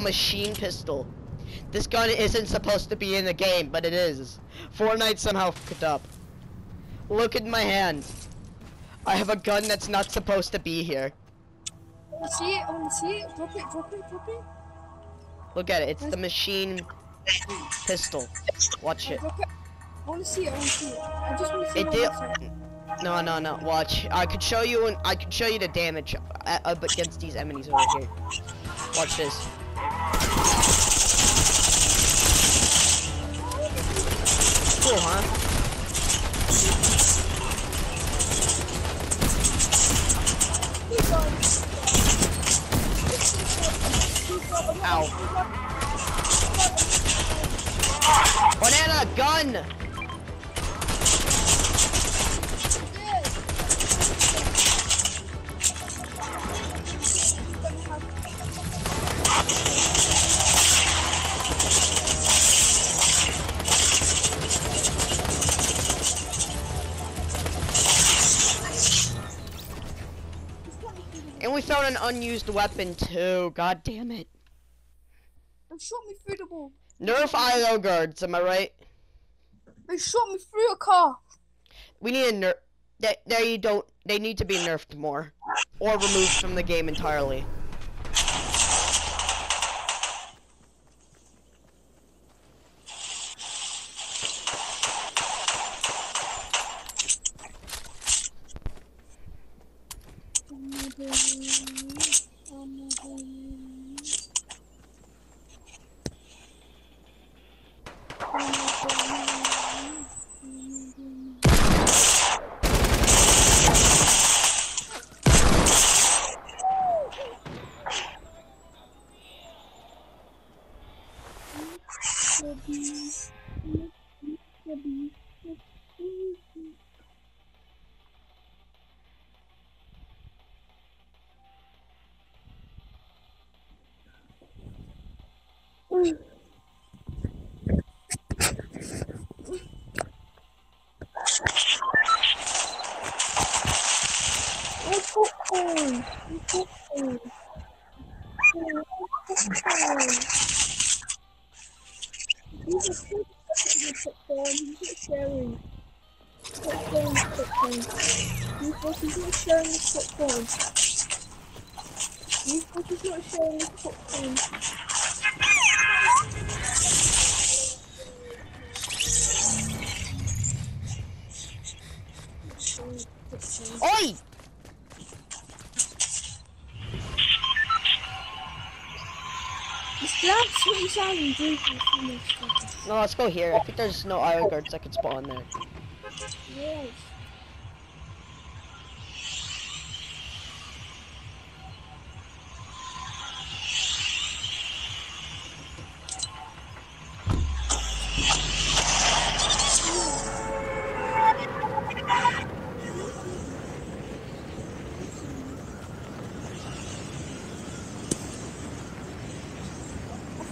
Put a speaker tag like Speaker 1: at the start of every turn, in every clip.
Speaker 1: a machine pistol. This gun isn't supposed to be in the game, but it is. Fortnite somehow fucked up. Look at my hand. I have a gun that's not supposed to be here.
Speaker 2: I wanna see it, I wanna see it. Drop it, drop it, drop it.
Speaker 1: Look at it. It's the machine pistol. Watch it.
Speaker 2: I wanna see it, I wanna see it. I just wanna see
Speaker 1: It did. No, no, no. Watch. I could show you. I could show you the damage uh, up against these enemies over here. Watch this. Cool? Ow. Banana gun. Unused weapon too. God damn it.
Speaker 2: They shot me through the wall.
Speaker 1: Nerf IO guards. Am I right?
Speaker 2: They shot me through a car.
Speaker 1: We need a nerf. They, they don't. They need to be nerfed more, or removed from the game entirely.
Speaker 2: sharing. Popcorn, popcorn. You fuckers not sharing this popcorn. You not sharing this popcorn.
Speaker 1: Oi!
Speaker 2: It's that sweet sounding drinking
Speaker 1: No, let's go here. I think there's no IO guards that could spawn there.
Speaker 2: Yes.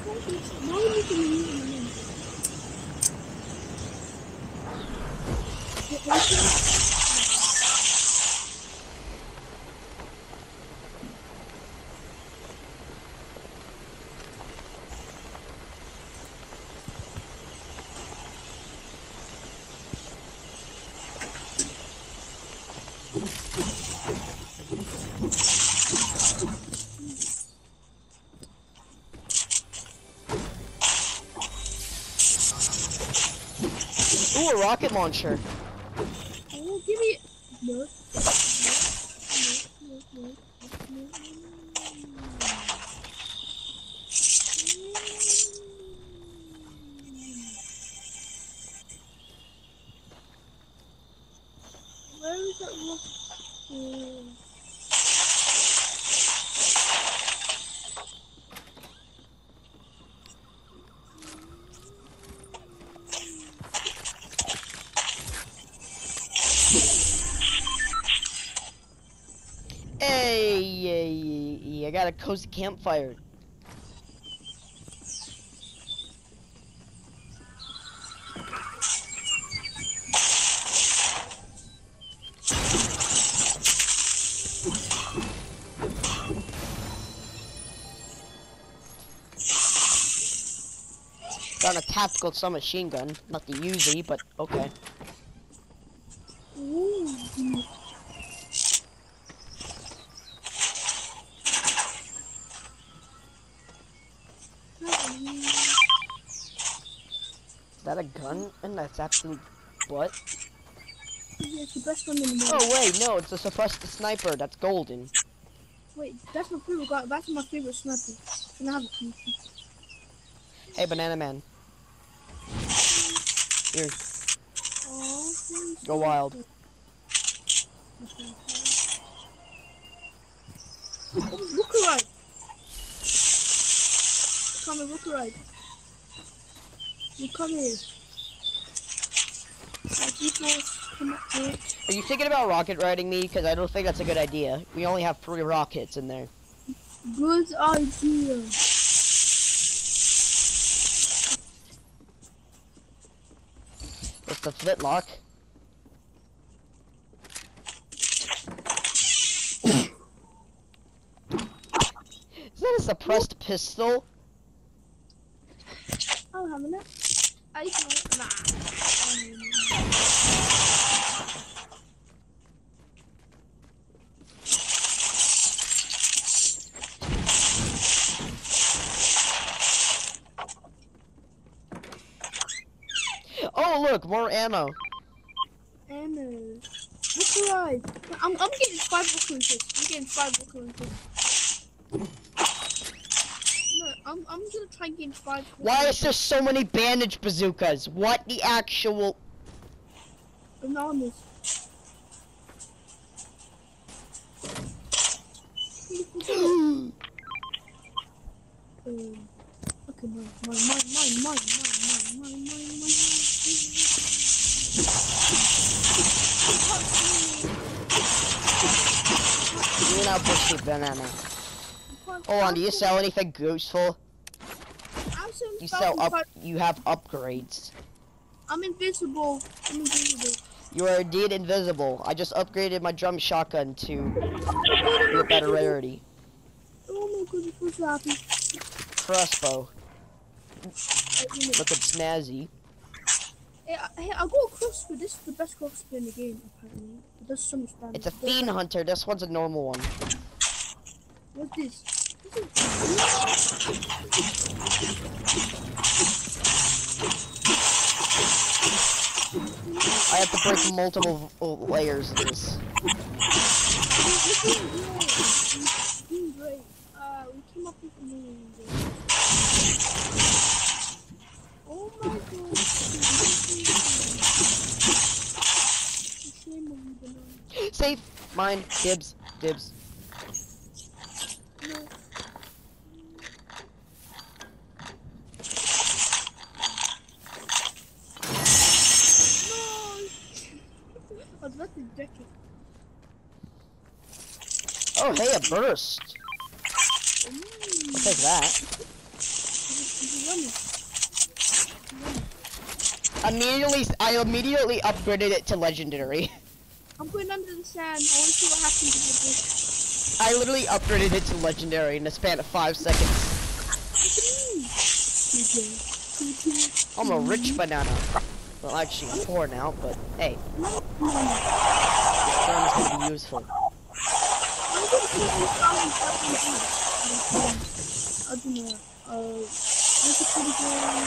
Speaker 2: I think it's why are you doing it? Yeah, I think-
Speaker 1: Ooh, a rocket launcher.
Speaker 2: Oh, give me no. No, no, no, no,
Speaker 1: cozy campfire. Got a tactical submachine gun, not the Uzi, but okay. That's absolute what?
Speaker 2: Yeah, it's the best one in the oh, world.
Speaker 1: Oh wait, no, it's a suppressed sniper. That's golden.
Speaker 2: Wait, that's my favorite guy. That's my favorite sniper. Can I have it?
Speaker 1: Hey, banana man. Here,
Speaker 2: Oh,
Speaker 1: go wild.
Speaker 2: Look. Come here, look. You come here. My people, come up here.
Speaker 1: Are you thinking about rocket riding me? Because I don't think that's a good idea. We only have three rockets in there.
Speaker 2: Good idea.
Speaker 1: It's the flintlock. Is that a suppressed pistol?
Speaker 2: I'll have it. I can nah.
Speaker 1: Oh look, more ammo.
Speaker 2: Uh, look right. I'm I'm getting five recruiters. I'm getting five recruiters. No, I'm I'm gonna try and get five.
Speaker 1: Why is there so many bandage bazookas? What the actual?
Speaker 2: Anonymous. Um, okay, mine, mine, mine, mine, mine, mine, mine, mine, mine,
Speaker 1: You know, pushy banana.
Speaker 2: Oh,
Speaker 1: Hold on, do you sell anything useful? You sell up. You have upgrades.
Speaker 2: I'm invisible. I'm invisible.
Speaker 1: You are indeed invisible. I just upgraded my drum shotgun to a better rarity.
Speaker 2: Oh my goodness, what's happening?
Speaker 1: Crossbow, looking snazzy.
Speaker 2: Hey, I, got a crossbow. This is the best crossbow in the game, apparently. It does so much damage.
Speaker 1: It's a fiend hunter. This one's a normal one.
Speaker 2: What's this? This
Speaker 1: I have to break multiple uh, layers of this. Save mine. Dibs. Dibs. Oh, hey, a burst. Ooh.
Speaker 2: I'll
Speaker 1: take that. Immediately, I immediately upgraded it to legendary.
Speaker 2: I'm going under the sand. I want to see what happens with this.
Speaker 1: I literally upgraded it to legendary in a span of five seconds. I'm a rich banana. Well, actually, I'm poor now, but hey, this term is gonna be useful.
Speaker 2: I don't know. Uh, what's it called again?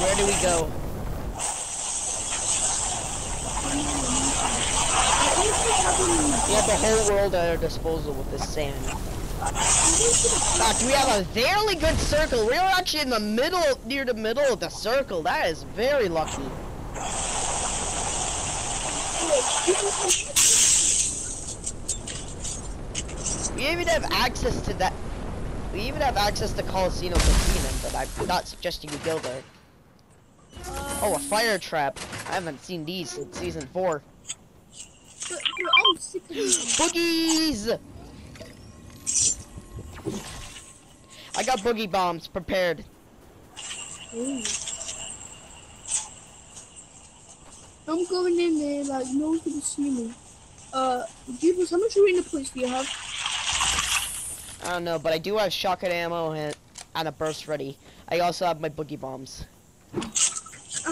Speaker 1: Where do we go? We have the whole world at our disposal with this sand. Fact, we have a fairly good circle. We're actually in the middle, near the middle of the circle. That is very lucky. We even have access to that. We even have access to Coliseum Casino, but I'm not suggesting you go there. Oh, a fire trap. I haven't seen these since season four.
Speaker 2: But, but I'm sick of these.
Speaker 1: Boogies! I got boogie bombs prepared.
Speaker 2: Ooh. I'm going in there like no one's gonna see me. Uh, Jeepers, how much arena points do you have?
Speaker 1: I don't know, but I do have shotgun ammo and, and a burst ready. I also have my boogie bombs.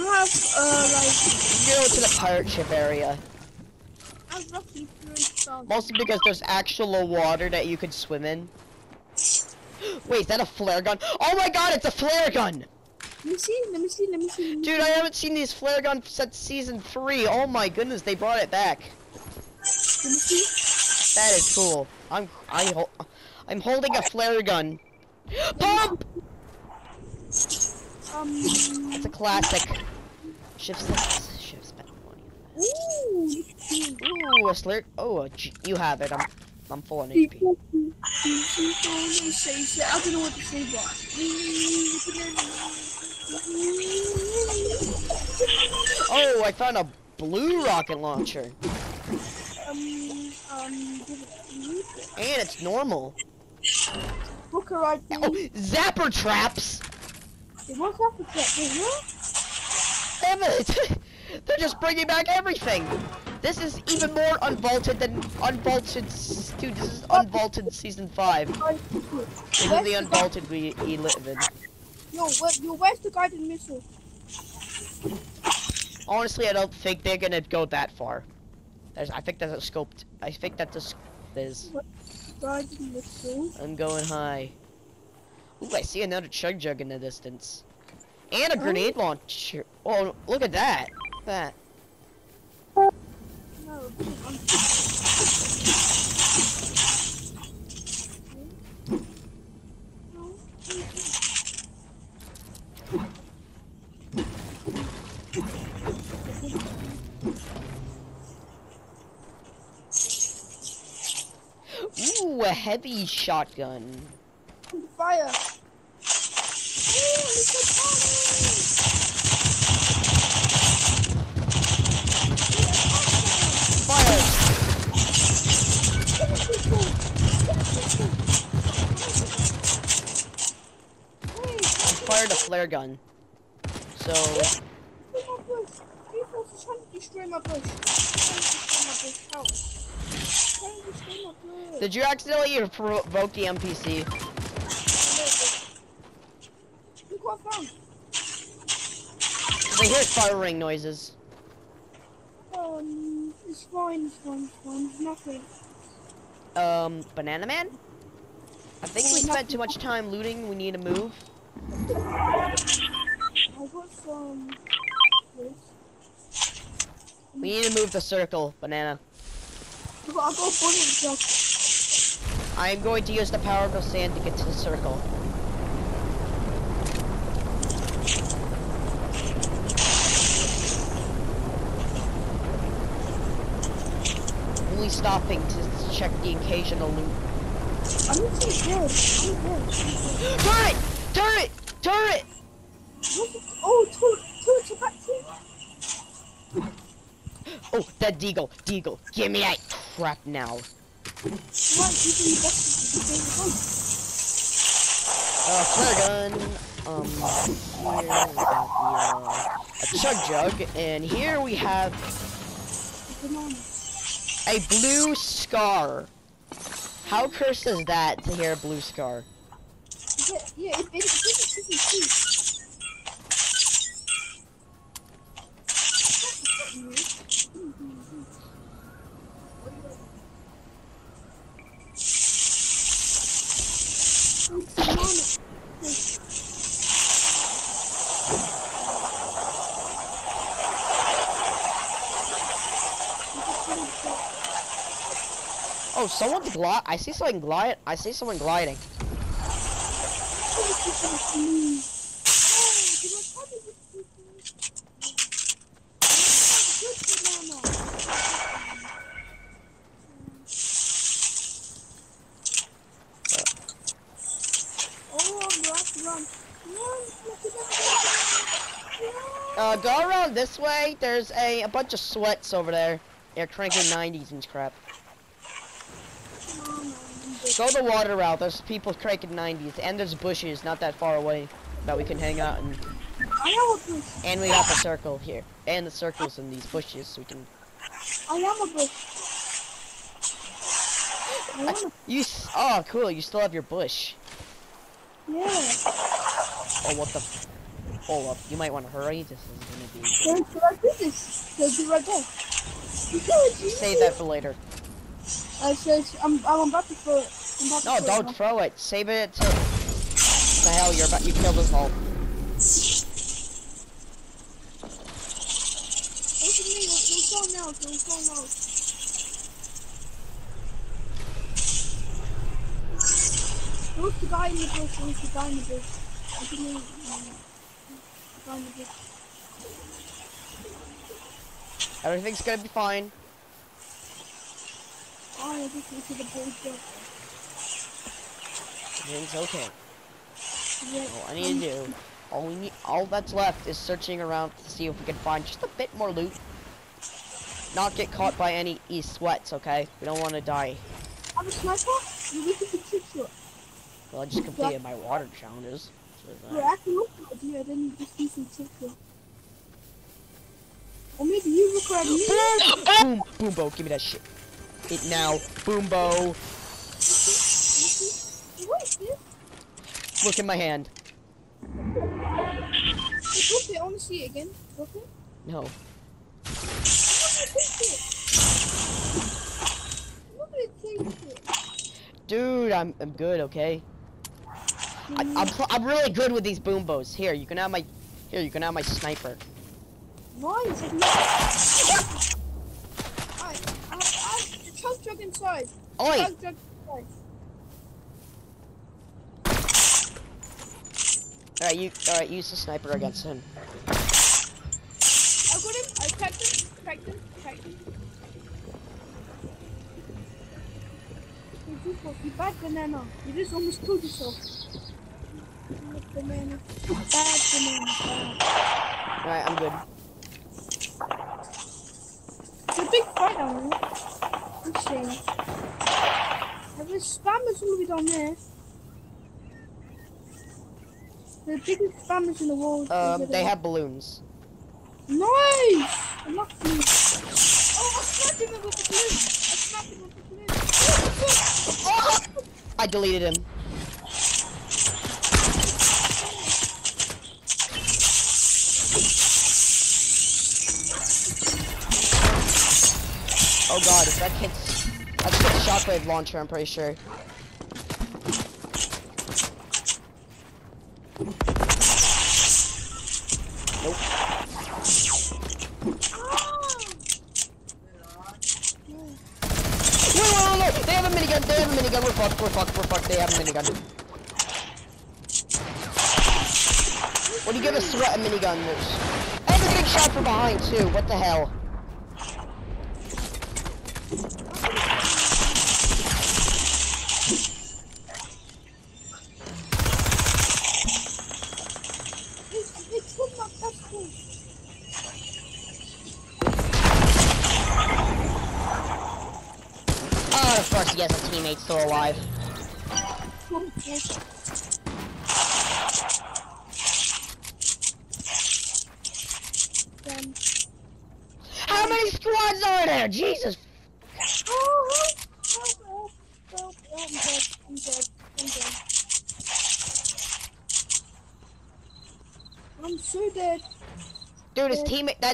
Speaker 2: I have uh like
Speaker 1: Go to the pirate ship area.
Speaker 2: I have roughly three thousand.
Speaker 1: Mostly because there's actual water that you could swim in. Wait, is that a flare gun? Oh my god, it's a flare gun!
Speaker 2: Let me see. Let me see. Let me see. Let me
Speaker 1: Dude, I haven't seen these flare guns since season 3. Oh my goodness, they brought it back.
Speaker 2: Let me see.
Speaker 1: That is cool. I'm I hol I'm holding a flare gun. Pump!
Speaker 2: Um.
Speaker 1: It's a classic. Shift six. Shift spent.
Speaker 2: Ooh. look at you.
Speaker 1: Ooh, a slur. Oh, a G you have it. I'm I'm full on HP.
Speaker 2: People, people, people say, say, I don't know what to say, but.
Speaker 1: Oh, I found a blue rocket launcher,
Speaker 2: Um, um, give it to me.
Speaker 1: and it's normal.
Speaker 2: Book a
Speaker 1: Oh, zapper traps.
Speaker 2: They work out with they will?
Speaker 1: Damn it! They're just bringing back everything. This is even more unvaulted than unvaulted. Dude, this is unvaulted season five. This is the unvaulted we, we live in.
Speaker 2: Yo, where, yo, where's the guided missile?
Speaker 1: Honestly, I don't think they're gonna go that far. There's, I think that's a scoped. I think that's a. There's.
Speaker 2: Guided missile.
Speaker 1: I'm going high. Ooh, I see another chug jug in the distance. And a grenade launcher. Oh, look at that. That.
Speaker 2: No,
Speaker 1: Ooh, a heavy shotgun.
Speaker 2: Fire! Ooh, it's a
Speaker 1: Fire! I fired a flare gun. So, did you accidentally provoke the NPC?
Speaker 2: Look what I.
Speaker 1: Hear firing noises.
Speaker 2: Um, it's fine, it's fine, it's fine. Nothing.
Speaker 1: Um, Banana Man? I think we spent too much time looting. We need to move.
Speaker 2: I got some.
Speaker 1: We need to move the circle, Banana.
Speaker 2: I got, I got a bullet jug.
Speaker 1: I am going to use the power of the sand to get to the circle. Only stopping to check the occasional loot.
Speaker 2: I'm good. I'm good.
Speaker 1: Turret! Turret! Turret!
Speaker 2: It? Oh, two, back two.
Speaker 1: Oh, that deagle, deagle, give me that crap now.
Speaker 2: Right, you can invest in the game.
Speaker 1: Uh, flare gun. Um, here we got the, uh, a chug jug, and here we have. A blue scar. How cursed is that to hear a blue scar?
Speaker 2: Yeah, yeah,
Speaker 1: Oh, someone's glide. I see someone glide. I see someone gliding. Uh, go around this way. There's a, a bunch of sweats over there. They're cranking 90s and crap. Go the water route. There's people cranking 90s, and there's bushes not that far away that we can hang out and
Speaker 2: I am a bush.
Speaker 1: and we got the circle here and the circles in these bushes so we can.
Speaker 2: I am a bush. I
Speaker 1: You, s- oh, cool, you still have your bush.
Speaker 2: yeah.
Speaker 1: Oh, what the? f- Hold up, you might want to hurry. This is gonna be.
Speaker 2: Should, should do this? Should I do it right there? Do it, you
Speaker 1: Save that for later.
Speaker 2: I said, I'm, I'm about to throw it. To
Speaker 1: No, don't throw it. Save it till. The hell, you're about you killed us all.
Speaker 2: Look at me, what's going now? What's going now? Who's the guy in the bush? Who's the guy in the bush? Look um, The guy in the bush.
Speaker 1: Everything's gonna be fine.
Speaker 2: Oh, I just went to the bush.
Speaker 1: Everything's okay.
Speaker 2: Yeah.
Speaker 1: All I need to do, all we need, all that's left is searching around to see if we can find just a bit more loot. Not get caught by any e sweats, okay? We don't want to die.
Speaker 2: I have a sniper? You we can trick shot.
Speaker 1: Well, I just completed my water challenges. So
Speaker 2: Yeah, I can look at you, then you just do some trick shot. Or maybe you look at me.
Speaker 1: Boom! Boom, Bo, give me that shit. It now. Boom,
Speaker 2: Is?
Speaker 1: Look in my hand.
Speaker 2: Hey, Flip it, I want to see it again. Flip it.
Speaker 1: No.
Speaker 2: Look at it. Look at it.
Speaker 1: Dude, I'm, I'm good, okay? I, I'm, I'm really good with these boom bows. Here, you can have my, here, you can have my sniper.
Speaker 2: Nice. Alright, I, I, the chug jug inside.
Speaker 1: Oi!
Speaker 2: Chug jug inside.
Speaker 1: Alright, you, alright, use the sniper against him.
Speaker 2: I got him. I cracked him. Cracked him. Cracked him. You bad banana. You just almost killed yourself. Bad banana. Bad banana.
Speaker 1: Alright, I'm good.
Speaker 2: It's a big fight down there. I'm saying. There's spammers all the way down there. The biggest spammers in the world.
Speaker 1: Um, they have balloons.
Speaker 2: Nice! I love you. Oh, I snapped him with the balloon. I snapped him with the balloon. Oh, fuck.
Speaker 1: I deleted him. Oh god, if that kid's... That's a shockwave launcher, I'm pretty sure. Nope. Wait, wait, wait, wait! They have a minigun, they have a minigun, we're fucked, we're fucked, we're minigun. When you give a threat a minigun, there's... And they're getting shot from behind too, what the hell?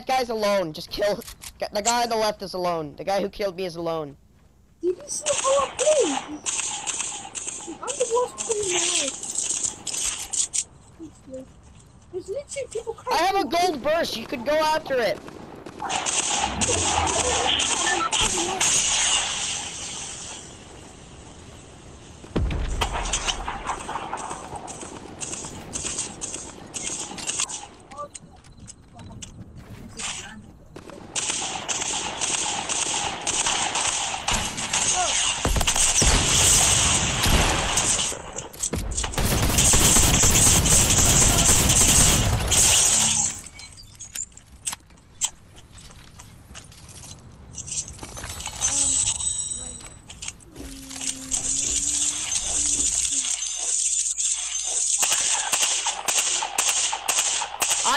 Speaker 1: That guy's alone. Just kill... The guy on the left is alone. The guy who killed me is alone.
Speaker 2: Did you see how I played? I'm the worst player in. There's literally people
Speaker 1: I have a gold burst. You could go after it.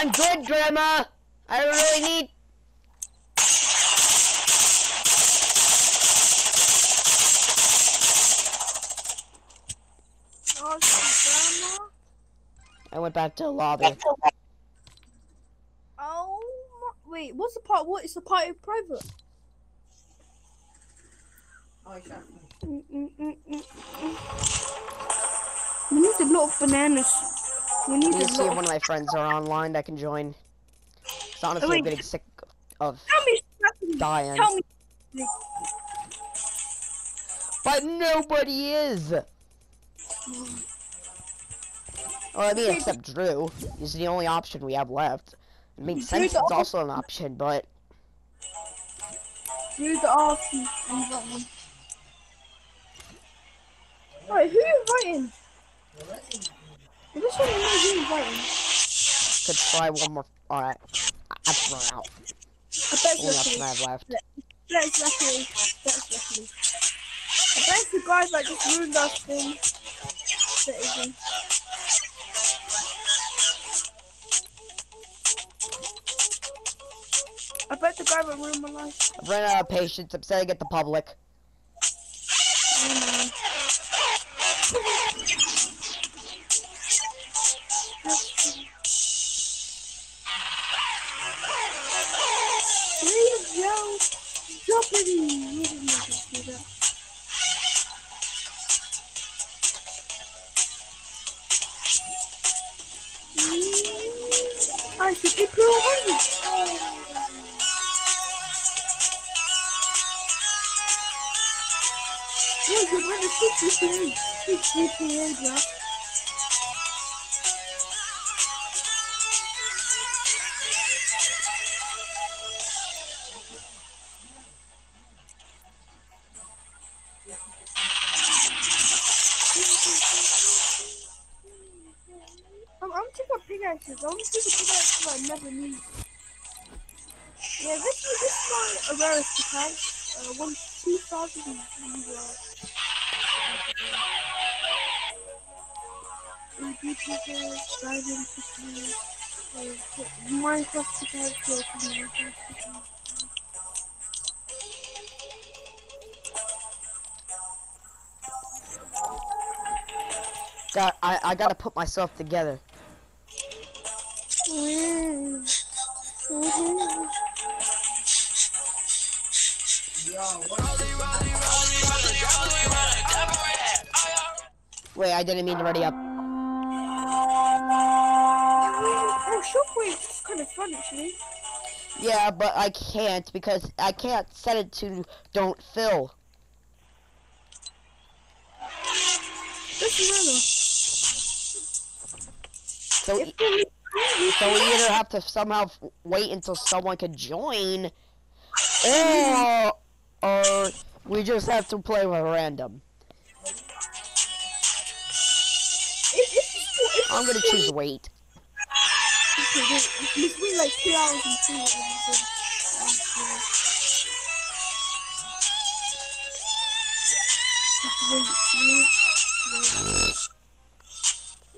Speaker 1: I'm good, Grandma. I don't really need. I went back to the lobby.
Speaker 2: Oh, my, wait, what's the part? What is the party of private? Mm, mm, mm, mm, mm. We need a lot of bananas. We need
Speaker 1: Let me
Speaker 2: a
Speaker 1: see if one
Speaker 2: Of...
Speaker 1: of my friends are online that can join. 'Cause honestly, I'm
Speaker 2: wait.
Speaker 1: getting sick of
Speaker 2: Tell me,
Speaker 1: dying.
Speaker 2: tell me.
Speaker 1: But nobody is! Well, I mean, except Drew. He's the only option we have left. I mean, Sense is
Speaker 2: also-
Speaker 1: an option, but
Speaker 2: Through the RP and that one. Alright, who you inviting? I just want to who you inviting.
Speaker 1: could try one more. Alright. I- I've run out. Only
Speaker 2: it's
Speaker 1: option I have left.
Speaker 2: That's lucky. That's lucky. I bet it's the guys that just ruined our thing. I bet the guy would ruin my life.
Speaker 1: I've run out of patience. I'm setting at the public.
Speaker 2: Mm. I should get 200. Jack. I'm, taking up pickaxes. I'm taking pickaxes I never need. Yeah, this is this is my a rarest pickaxe. Uh, one two thousand. Uh, Minecraft
Speaker 1: I, I gotta put myself together. Wait, I didn't mean to ready up.
Speaker 2: Kind of fun actually.
Speaker 1: Yeah, but I can't because I can't set it to don't fill.
Speaker 2: Doesn't.
Speaker 1: So, e-
Speaker 2: we,
Speaker 1: so we either have to somehow f- wait until someone can join, or or we just have to play with random. I'm gonna choose wait.
Speaker 2: Like two hours and two hours.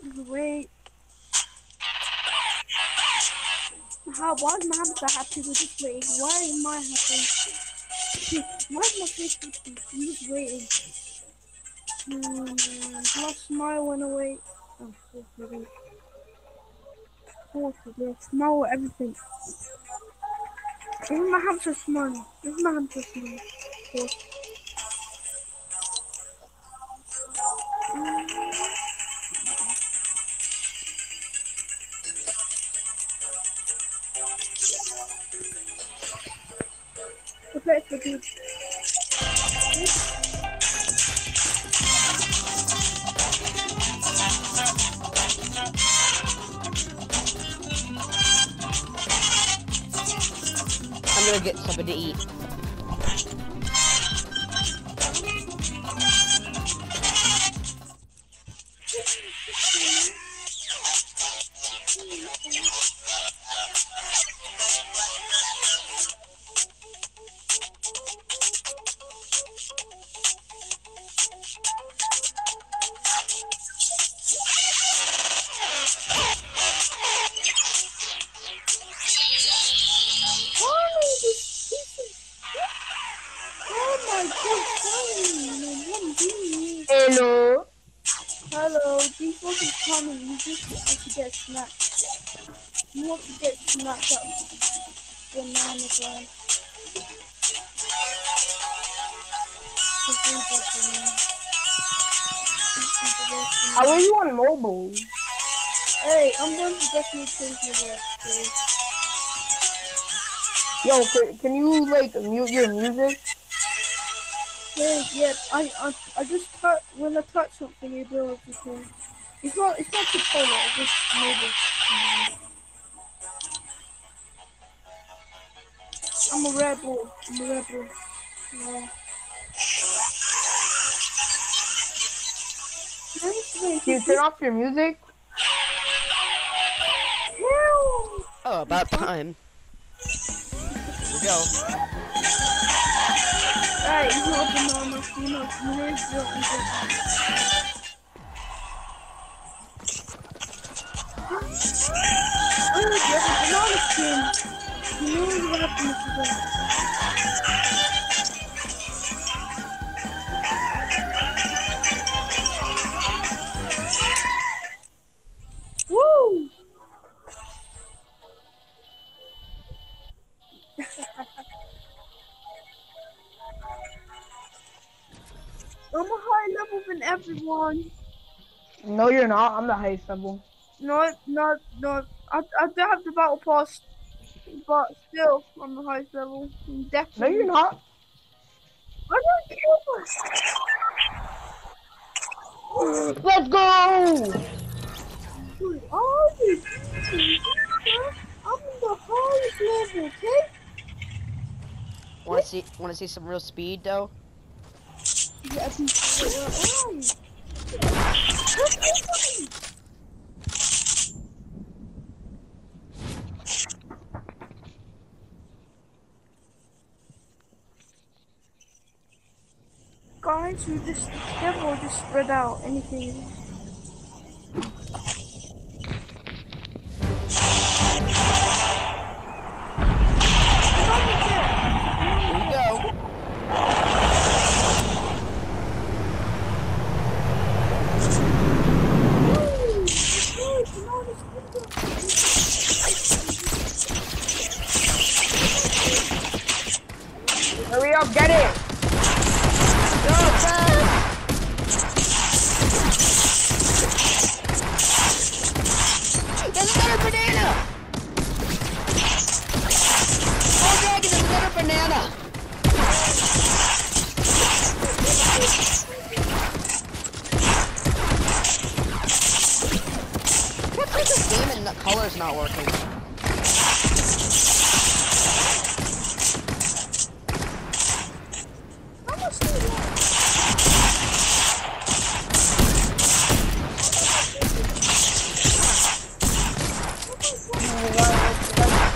Speaker 2: Wait, wait, wait. How, why is my hamster happy with this waiting? Why am I happy? Why is my face happy? I'm waiting. Hmm, my smile went away. Oh, Fourth of this. Everything. Even my hamster smiling. Even my hamster smiling. Fourth. Okay, it's the
Speaker 1: gonna get something to eat.
Speaker 2: Definitely change my please.
Speaker 3: Yo, can, can you like mute your music?
Speaker 2: Hey, yeah, I, I, I just touch, when I touch something, you do everything. It's not, it's not controller, I just made it. I'm a rebel. I'm a rebel. Yeah.
Speaker 3: Can you turn off your music?
Speaker 1: Oh, about time. Here we go.
Speaker 2: Alright, you know the normal, you know, you know, it's real easy. Oh, you have a banana skin. You know what happened to that. Than everyone.
Speaker 3: No, you're not. I'm the highest level.
Speaker 2: No, no, no. I, I do have the battle pass, but still, I'm the highest level. I'm
Speaker 3: No, you're not.
Speaker 2: I don't care.
Speaker 3: Let's go!
Speaker 2: Who are you? I'm in the highest level, okay?
Speaker 1: Want to see? Want to see some real speed though?
Speaker 2: Yeah, I think- where are you? What's this one? Guys, we just careful, just spread out anything.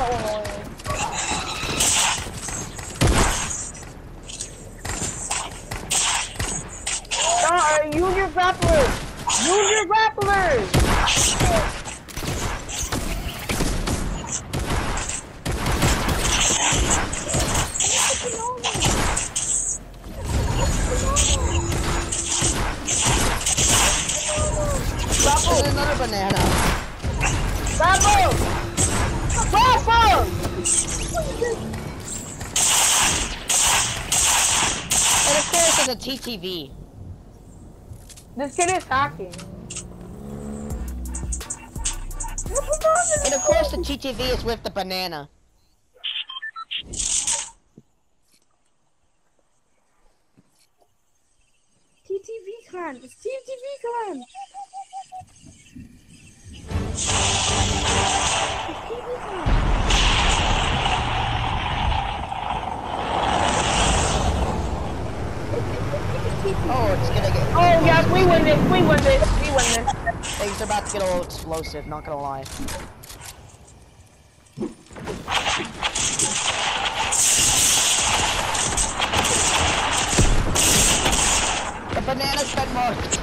Speaker 3: Uh, This kid is hacking.
Speaker 1: And of course, the TTV is with the banana.
Speaker 2: TTV clan. It's TTV clan. It's TTV
Speaker 1: Oh, it's gonna get.
Speaker 3: Oh, yes, we win this, we win this, we win this.
Speaker 1: Things are about to get a little explosive, not gonna lie. The banana's been marked.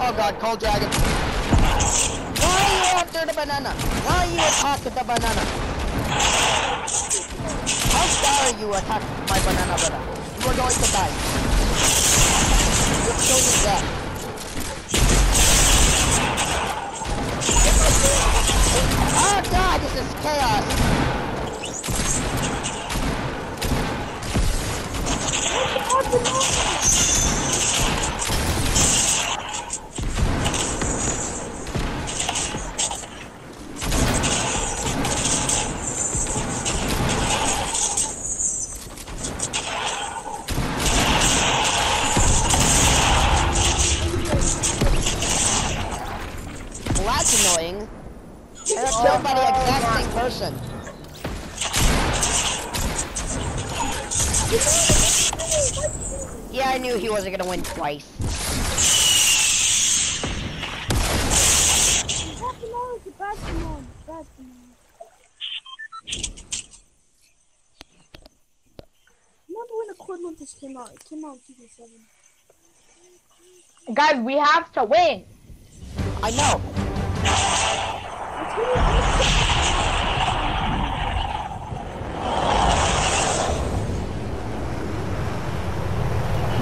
Speaker 1: Oh god, cold dragon. Why are you after the banana? Why are you attacking the banana? How dare you attack my banana brother? You are going to die. You're me death. Oh god, this is chaos. Well, I knew gonna win twice.
Speaker 2: Remember when Equipment this came out? It came out in 2007.
Speaker 3: Guys, we have to win.
Speaker 1: I know.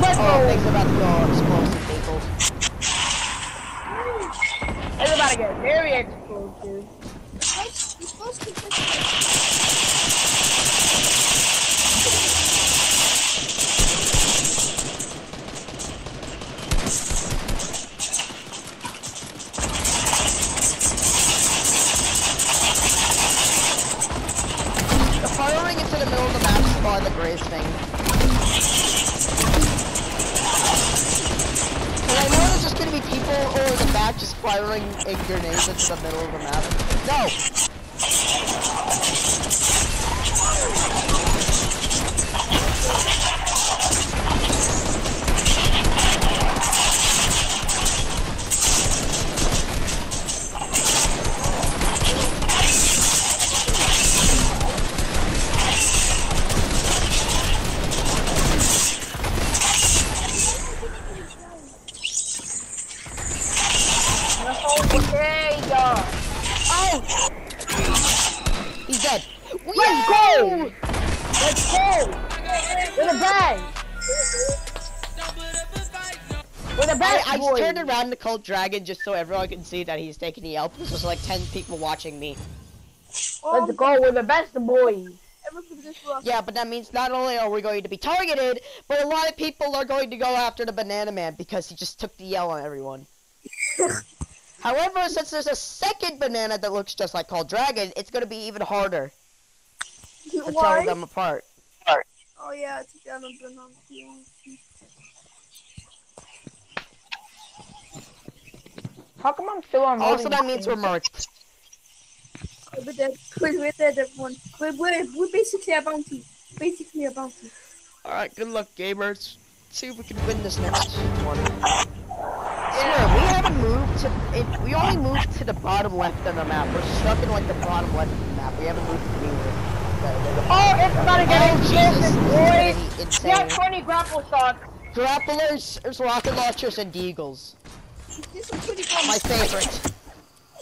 Speaker 3: Let's
Speaker 1: Oh,
Speaker 3: go.
Speaker 1: things about to go explosive, people.
Speaker 3: About get very explosive.
Speaker 2: It's supposed to
Speaker 1: The firing into the middle of the map is probably the greatest thing. People over the back just firing in grenades into the middle of the map. No! He's dead.
Speaker 3: Let's go. Let's go. We're the best. We're the
Speaker 1: I,
Speaker 3: best
Speaker 1: I
Speaker 3: boys.
Speaker 1: turned around to Cold Dragon just so everyone can see that he's taking the L. This was like 10 people watching me.
Speaker 3: Let's go. We're the best boys.
Speaker 2: Ever for this rock.
Speaker 1: Yeah, but that means not only are we going to be targeted, but a lot of people are going to go after the Banana Man because he just took the yell on everyone. However, since there's a second banana that looks just like Cold Dragon, it's going to be even harder to tell them apart.
Speaker 2: Oh yeah, I took a banana.
Speaker 3: How come I'm still on?
Speaker 1: Also, that means we're marked.
Speaker 2: We're dead. We're, we're dead, everyone. We're, we're, we're basically a bounty. Basically a bounty.
Speaker 1: Alright, good luck, gamers. See if we can win this next one. Swear, we haven't moved to. It, we only moved to the bottom left of the map. We're stuck in like the bottom left of the map. We haven't moved anywhere. The- the-
Speaker 3: Oh, it's about to get
Speaker 1: Oh, Jesus,
Speaker 3: explosive,
Speaker 1: this
Speaker 3: boys.
Speaker 1: is
Speaker 3: We
Speaker 1: gonna
Speaker 3: have
Speaker 1: be insane.
Speaker 3: 20 grapple shots.
Speaker 1: Grapplers, there's rocket launchers, and deagles.
Speaker 2: There's some pretty
Speaker 1: My favorite.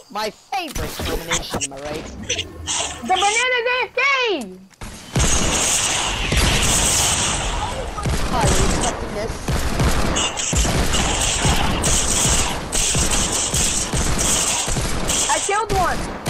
Speaker 1: My favorite combination, am I right?
Speaker 3: The banana's AFK.
Speaker 1: Hi, were you expecting this?
Speaker 3: I killed one.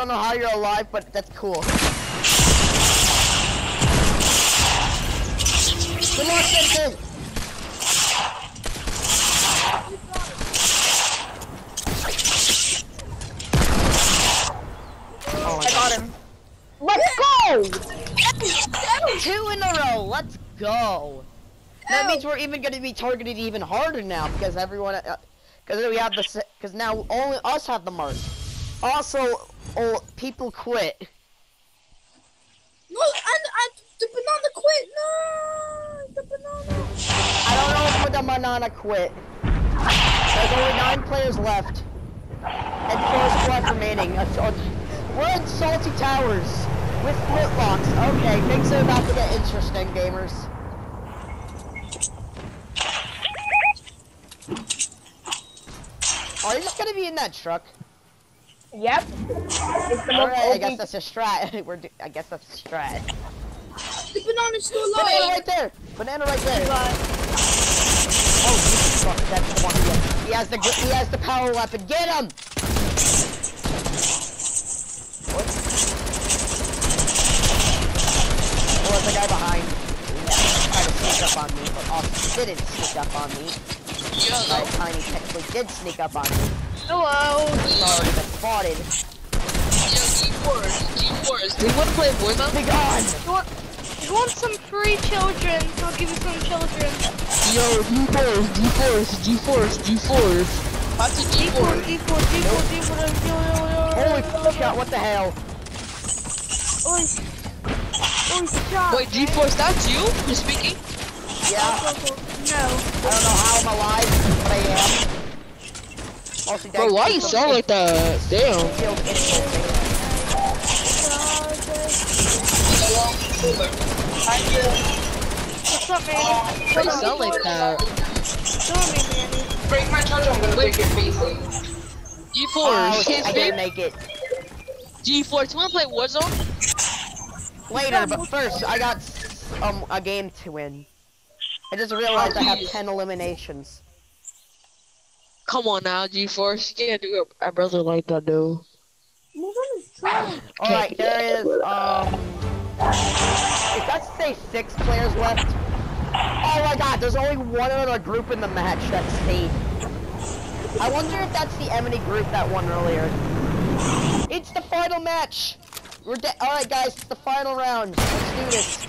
Speaker 1: don't know how you're alive, but that's cool. Come on, Simpson! Oh,
Speaker 3: I got him.
Speaker 1: Let's go! Two
Speaker 2: in a row, let's go!
Speaker 1: That means we're even going to be targeted even harder now, because everyone... Uh, because we have the... Because now only us have the mark. Also, oh, people quit.
Speaker 2: No, and, and the banana quit. No, the banana.
Speaker 1: I don't know if the banana quit. There's only nine players left, and four squads remaining. We're in Salty Towers with flintlocks. Okay, things are about to get interesting, gamers. Oh, are you just gonna be in that truck?
Speaker 3: Yep. It's the most
Speaker 1: Alright, I guess that's a strat. We're do I guess that's a strat.
Speaker 2: The banana's still
Speaker 1: Banana right there! Banana right there!
Speaker 2: Alive.
Speaker 1: Oh, Jesus, fuck, that's one. He he has the he has the power weapon. Get him! What? Oh, there was a guy behind. Yeah, tried to sneak up on me, but also didn't sneak up on me. Guy tiny technically did sneak up on me.
Speaker 4: Hello.
Speaker 1: He's already been spotted.
Speaker 4: Yo, G-Force, G-Force. Do you want to play Warzone?
Speaker 1: Be gone!
Speaker 4: You want, you want some free children? I'll give you some children.
Speaker 5: Yo, G-Force, G-Force, G-Force, G-Force.
Speaker 4: What's a
Speaker 2: G4,
Speaker 4: G-Force?
Speaker 2: G4, G4, G4, G4,
Speaker 1: Holy fuck, what the hell?
Speaker 2: Oi. Oi, stop.
Speaker 4: Wait, G-Force, that's you? You're speaking?
Speaker 1: Yeah,
Speaker 2: No.
Speaker 1: I don't know how I'm alive, but I am. Also,
Speaker 5: Bro, why you sound like that? Damn.
Speaker 2: What's up, Manny?
Speaker 5: Why you sound like that?
Speaker 2: Show me, Manny.
Speaker 6: Break my charger, I'm gonna break your face.
Speaker 1: Oh,
Speaker 4: G-Force.
Speaker 1: I didn't make it.
Speaker 4: G-Force, you want to play Warzone?
Speaker 1: Later, but first, I got um a game to win. I just realized I have 10 eliminations.
Speaker 4: Come on now, G-Force. You can't do a, a brother like that, dude.
Speaker 2: Move on his trash.
Speaker 1: Alright, there is, um... If that say six players left... Oh my god, there's only one other group in the match that stayed. I wonder if that's the enemy group that won earlier. It's the final match! We're de- Alright guys, it's the final round. Let's do this.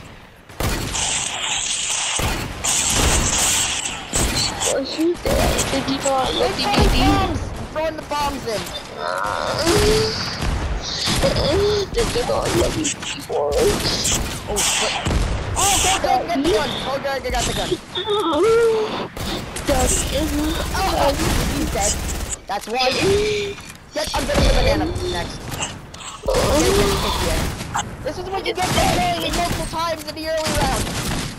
Speaker 5: What's you there? Did you not look at!
Speaker 1: Throwing the bombs in.
Speaker 5: Did you not me before?
Speaker 1: Oh, shit. Oh, go, go, get the gun! Oh, go, go, got the gun.
Speaker 5: That is
Speaker 1: Oh, he's oh, dead. That's one. Get, I'm the banana next. This is what you get for playing multiple times in the early round.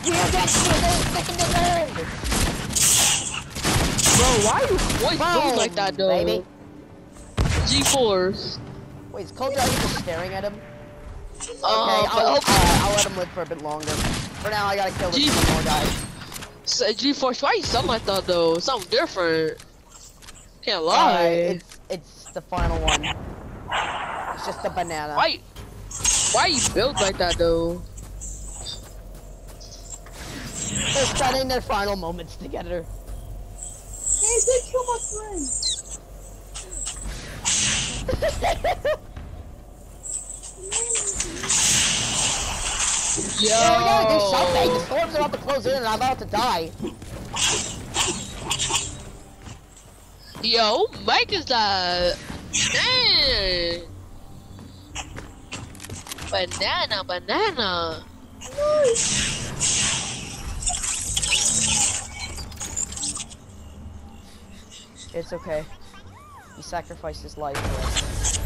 Speaker 1: You get stick in the end.
Speaker 5: Bro, why you always doing like that though?
Speaker 1: baby.
Speaker 5: G-Force.
Speaker 1: Wait, is Cold Dragon just staring at him? Okay,
Speaker 5: Uh,
Speaker 1: I'll,
Speaker 5: but
Speaker 1: uh, I'll let him live for a bit longer. For now, I gotta kill this one more guy.
Speaker 5: Say, G-Force, why you sound like that though? Something different. Can't
Speaker 1: Alright,
Speaker 5: lie.
Speaker 1: it's, it's the final one. It's just a banana.
Speaker 5: Why? Why you built like that though?
Speaker 1: They're spending their final moments together.
Speaker 2: Hey, they kill my friend.
Speaker 5: Yo.
Speaker 1: Yeah, we gotta do something. The storm's about to close in and I'm about to die.
Speaker 5: Yo, Mike is that? Man. Banana, banana.
Speaker 1: It's okay. He sacrificed his life for us.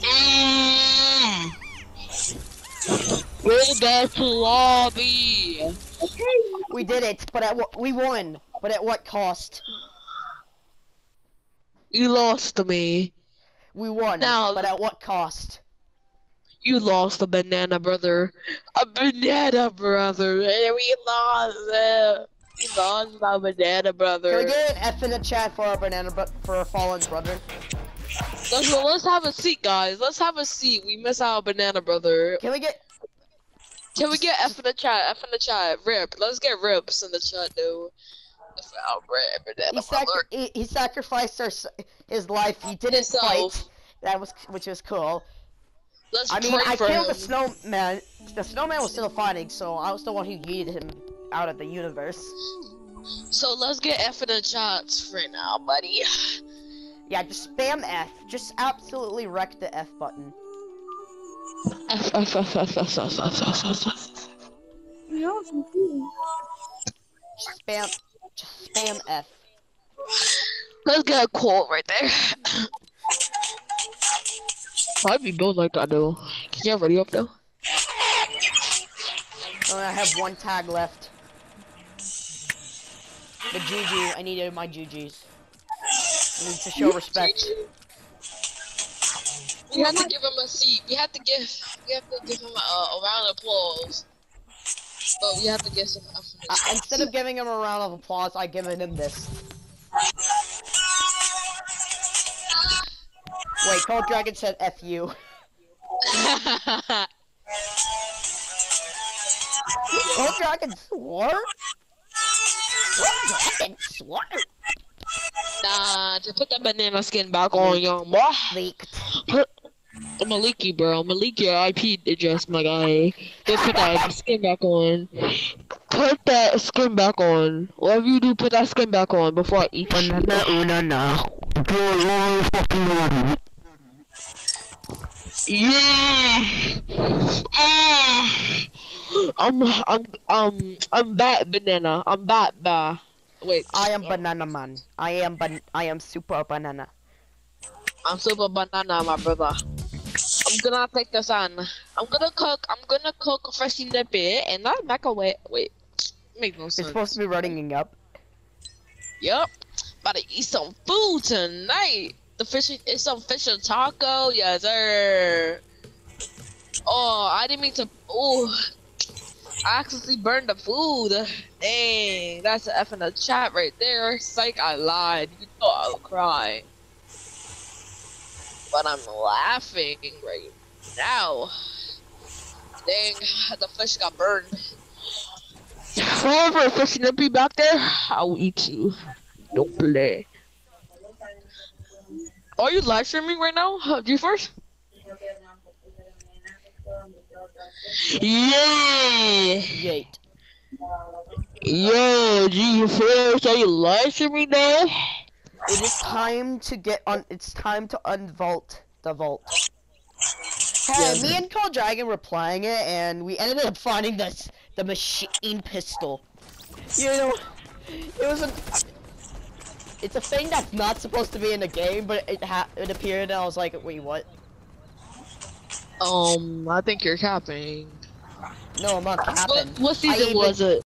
Speaker 5: Mm. Go back to lobby.
Speaker 1: We did it, but at what we won. But at what cost?
Speaker 5: You lost to me.
Speaker 1: We won.
Speaker 5: Now-
Speaker 1: but at what cost?
Speaker 5: You lost a banana brother. A banana brother. And we lost it. We lost my banana brother.
Speaker 1: Can we get an F in the chat for our banana bro- for our fallen brother?
Speaker 5: Let's, let's have a seat, guys. Let's have a seat. We miss our banana brother.
Speaker 1: Can we get
Speaker 5: Can we get F in the chat? F in the chat. Rip. Let's get rips in the chat, dude. Let's our rip banana
Speaker 1: he,
Speaker 5: brother.
Speaker 1: he, he sacrificed our, his life. He didn't
Speaker 5: Himself.
Speaker 1: fight. That was which was cool.
Speaker 5: Let's
Speaker 1: I mean, I killed
Speaker 5: him.
Speaker 1: the snowman. The snowman was still fighting, so I was the one who yeeted him out of the universe.
Speaker 5: So let's get F in the chats right now, buddy.
Speaker 1: Yeah, just spam F. Just absolutely wreck the F button.
Speaker 5: F F F F F F F F F F.
Speaker 2: You know, it's confusing.
Speaker 1: Just spam. Just spam F.
Speaker 5: Let's get a quote right there. Why be built like that though? Can you have ready up though?
Speaker 1: Oh, I have one tag left. The GG. I needed my GGs. I need to show respect.
Speaker 5: We have to give him a seat. We have to give. We have to give him a, a round of applause. But we have to give some
Speaker 1: Uh, instead of giving him a round of applause, I given him this. Wait, Cold Dragon said F you. Cold Dragon swore? Cold Dragon swore?
Speaker 5: nah, just put that banana skin back on, young boy.
Speaker 1: Leaked.
Speaker 5: Put Maliki, bro. Malik your IP address, my guy. Just put that skin back on. Put that skin back on. Whatever you do, put that skin back on before I eat you. Yeah. Ah. I'm I'm um I'm back banana. I'm back ba. Wait,
Speaker 1: I am Banana Man. I am ban I am super banana.
Speaker 5: I'm super banana, my brother. I'm gonna take this on. I'm gonna cook. I'm gonna cook fresh in the bit and not back away. Wait, make no
Speaker 1: You're
Speaker 5: sense.
Speaker 1: supposed to be running up.
Speaker 5: Yep. About to eat some food tonight. The fish is some fish and taco. Yes, sir. Oh, I didn't mean to. Oh, I accidentally burned the food. Dang, that's an F in the chat right there. Psych, I lied. You thought I would cry. But I'm laughing right now. Dang, the fish got burned. Whoever fishing to be back there, I'll eat you. Don't play. Are you live streaming right now, uh, G-Force? Yeah!
Speaker 1: Yeet.
Speaker 5: Yo, G-Force, are you live streaming now?
Speaker 1: It is time to get on. It's time to unvault the vault. Hey, me and Cold Dragon were playing it, and we ended up finding this the machine pistol. You know, it was a. It's a thing that's not supposed to be in the game, but it ha it appeared, and I was like, wait, what?
Speaker 5: Um, I think you're capping.
Speaker 1: No, I'm not capping.
Speaker 5: What, what season
Speaker 1: even-
Speaker 5: was it?